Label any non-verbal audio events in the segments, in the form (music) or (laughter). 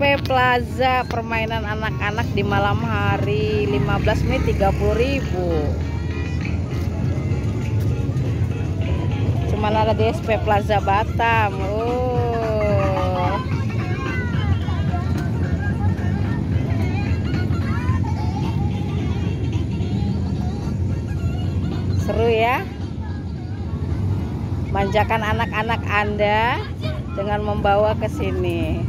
P Plaza permainan anak-anak di malam hari 15 menit 30.000 cuman ada di SP Plaza Batam oh. seru ya manjakan anak-anak Anda dengan membawa ke sini.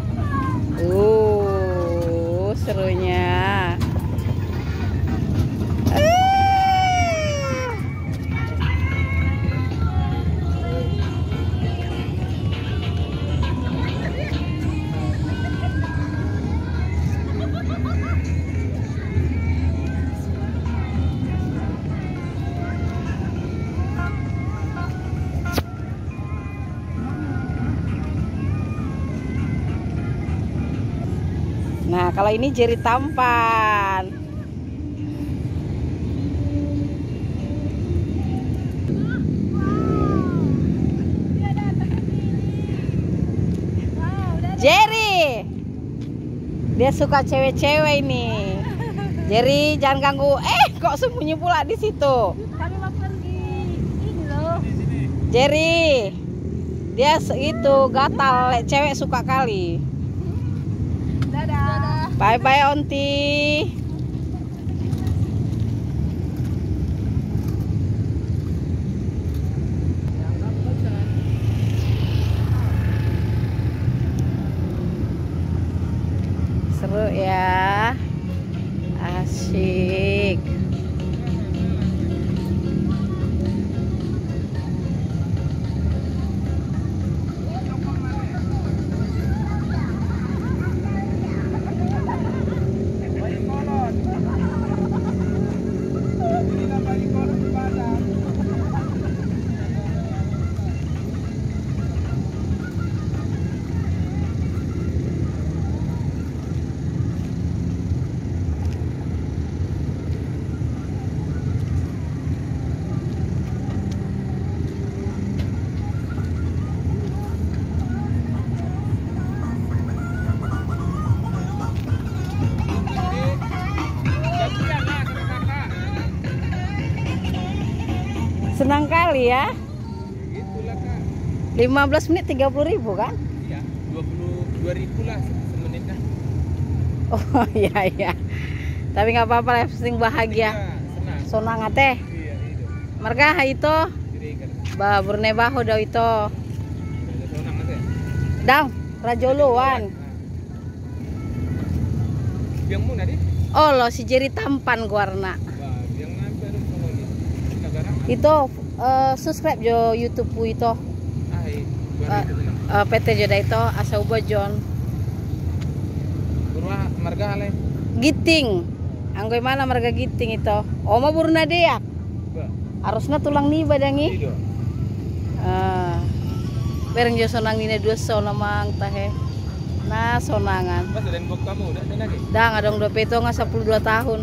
Uh, serunya. Nah, kalau ini jari tampan. Jerry. Dia suka cewek-cewek ini. Jerry, jangan ganggu. Eh, kok sembunyi pula di situ? Kami mau pergi ini loh. Jerry. Dia itu gatal, cewek suka kali. Bye bye Onti. Seru ya. Asik. Senang kali ya. Itulah kak. 15 menit 30 ribu kan? Iya, 22 ribu lah semenit dah. Oh (laughs) iya iya. Tapi nggak apa-apa lah, yang penting bahagia. Iya, senang. Sonang teh. Iya, itu. Marga itu kan. ba burne baho daw ito. Ada senang aja. Daw, rajoluan. Biang mu nadi? Oh lo si Jerry tampan warna. Itu eh, subscribe jo YouTube pu itu. Eh. 2 ribu senang. Eh, PT Joda itu asa uba John. Burma marga ale. Giting. Anggoy mana marga giting itu. Oma burna dia. Ba. Harusnya tulang nih badangi. Itu. Ah. Bereng jo sonang ini dua so namang tahe. Nah sonangan. Mas bok kamu udah ada lagi. Dah ngadong dope itu nggak 12 tahun.